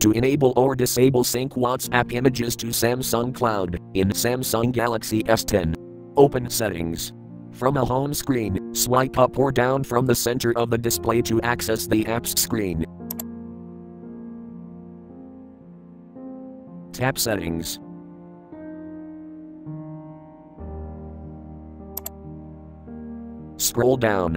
To enable or disable sync WhatsApp images to Samsung Cloud in Samsung Galaxy S10. Open Settings. From a home screen, swipe up or down from the center of the display to access the apps screen. Tap Settings. Scroll down.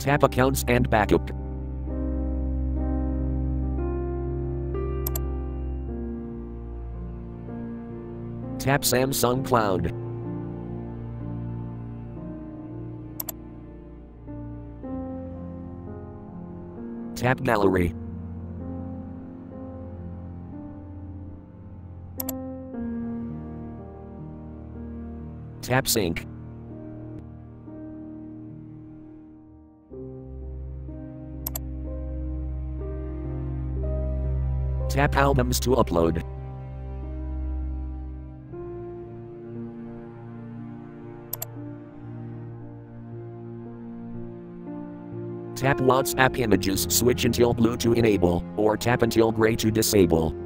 Tap Accounts and Backup. Tap Samsung Cloud. Tap Gallery. Tap Sync. Tap Albums to upload. Tap WhatsApp images switch until blue to enable, or tap until gray to disable.